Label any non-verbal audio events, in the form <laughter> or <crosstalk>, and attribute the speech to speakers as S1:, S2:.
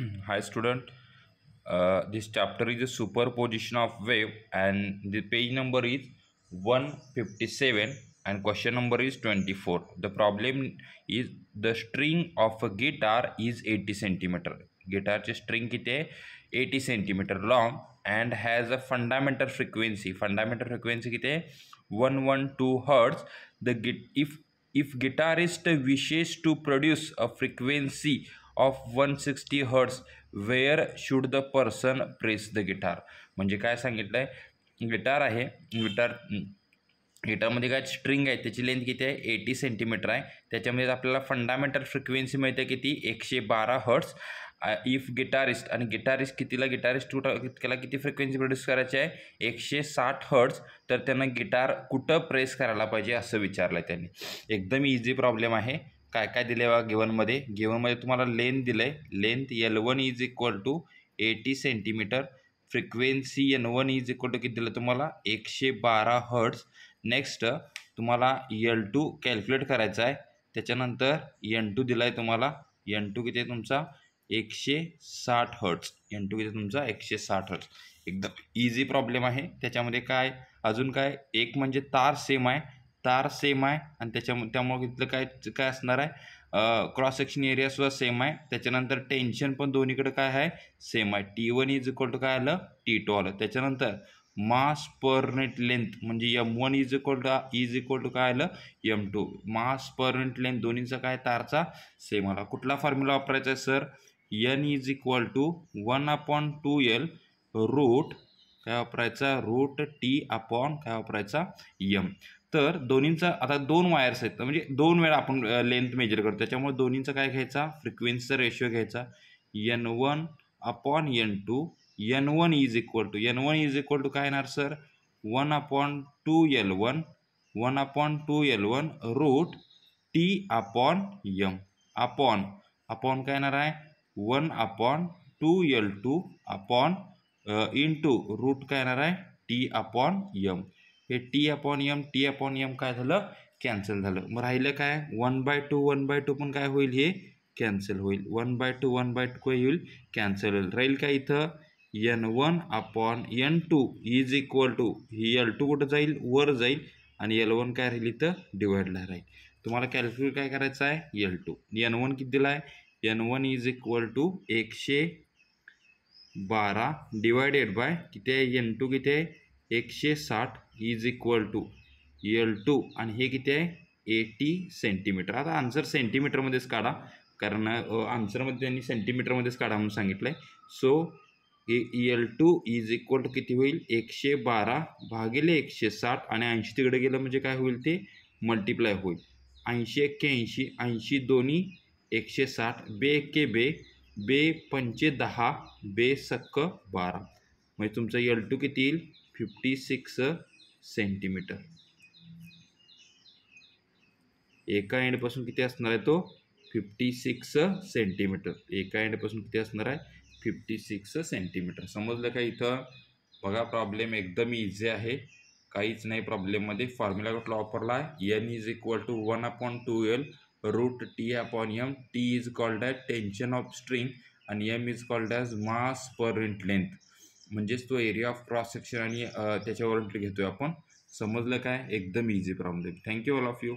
S1: <clears throat> hi student. Uh, this chapter is a superposition of wave and the page number is 157 and question number is 24 the problem is the string of a guitar is 80 centimeter. Guitar string kite 80 centimeter long and has a fundamental frequency. Fundamental frequency kite 112 hertz. The if if guitarist wishes to produce a frequency of one sixty hertz where should the person press the guitar म्हणजे काय सांगितलं आहे. Guitar आहे guitar गिटारमध्ये काय string आहे, त्याची length आहे? Eighty centimetre आहे. त्याच्यामध्ये आपल्याला फंडामेंटल फ्रिक्वेन्सी मिळते किती? एकशे बारा हर्ट्स इफ़ गिटारिस्ट आणि गिटारिस्ट कितीला? गिटारिस्ट कुठं किती फ्रिक्वेन्सी प्रोड्यूस करायची आहे? एकशे साठ हर्ट्स त्यांना गिटार कुठं प्रेस विचारलं आहे त्यांनी. एकदम इझी प्रॉब्लेम आहे. काय काय दिलं आहे बघा गिवनमध्ये गिवनमध्ये तुम्हाला लेंथ दिलं आहे length L one is equal to eighty centimetre frequency N one is equal to किती दिलं तुम्हाला? एकशे बारा हर्ट्स नेक्स्ट तुम्हाला यल टू कॅल्क्युलेट करायचा आहे. त्याच्यानंतर एन टू दिला आहे तुम्हाला. एन टू किती आहे तुमचा? एकशे साठ हर्ट्स एन टू किती तुमचा? एकशे साठ हर्ट्स एकदम इझी प्रॉब्लेम आहे. त्याच्यामध्ये काय? अजून काय? एक म्हणजे तार सेम आहे. तार सेम आहे आणि त्याच्यामुळे त्यामुळे तिथलं काय काय असणार आहे? क्रॉस सेक्शन एरियासुद्धा सेम आहे. त्याच्यानंतर टेन्शन पण दोन्हीकडे काय आहे? सेम आहे. T one is equal to काय आलं? टी टू आलं. त्याच्यानंतर मास पर नेट लेंथ म्हणजे M one is equal to is equal to काय आलं? यम टू मास पर नेट लेंथ दोन्हीचा काय तारचा सेम आला. कुठला फॉर्म्युला वापरायचा आहे sir N is equal to one upon two L root काय वापरायचा? रूट टी अपॉन काय वापरायचा? यम तर दोन्हींचा, आता दोन वायर्स आहेत. म्हणजे दोन वेळा आपण लेंथ मेजर करतो. त्याच्यामुळे दोन्हींचा काय घ्यायचा? फ्रिक्वेन्सीचा रेशो घ्यायचा. N one upon N two N one is equal to N one is equal to काय येणार sir one upon two L one one upon two L one root T upon M upon upon काय येणार आहे? One upon two L two upon N two root काय येणार आहे? T upon M हे T upon M T upon M झालं? मग राहिलं काय? One by two one by two पण हे? कॅन्सल होईल. One by two one by two काय होईल. कॅन्सल होईल. राहील काय इथं? N one upon N two is equal to he L two कुठं जाईल? वर जाईल. आणि एल वन काय राहील इथं? डिवाइडला राहील. तुम्हाला कॅल्क्युलेट काय एल टू एन वन दिला आहे? N one is equal to एकशे बारा डिवायडेड बाय आहे? एन टू आहे? एकशे साठ is equal to L two आणि हे किती आहे? एटी सेंटीमीटर आता आन्सर सेंटीमीटरमध्येच काढा. कारण आन्सरमध्ये त्यांनी सेंटीमीटरमध्येच काढा म्हणून सांगितलं आहे so L two is equal to किती होईल? एकशे बारा भागिले एकशे साठ आणि ऐंशी तिकडे गेलं म्हणजे काय होईल ते? मल्टिप्लाय होईल. ऐंशी एक्क्याऐंशी ऐंशी दोन्ही एकशे साठ बे एक्के बे बे पंचे दहा बे सक्क बारा. म्हणजे तुमचं एल टू किती येईल? फिफ्टी सिक्स सेंटीमीटर एका एंडपासून किती असणार तो? फिफ्टी सिक्स सेंटीमीटर एका एंडपासून किती असणार फिफ्टी सिक्स सेंटीमीटर समजलं का इथं? बघा प्रॉब्लेम एकदम इझी आहे. काहीच नाही प्रॉब्लेममध्ये फॉर्म्युला कुठला वापरला आहे? N is equal to one upon two L root T upon M T is called as tension of string आणि M is called as mass per unit length म्हणजेच तो एरिया ऑफ क्रॉस सेक्शन आणि त्याच्यावर आहे आपण. समजलं काय? एकदम easy problem thank you all of you